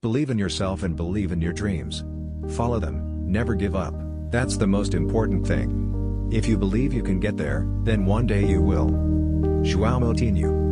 Believe in yourself and believe in your dreams. Follow them, never give up, that's the most important thing. If you believe you can get there, then one day you will. João Moutinho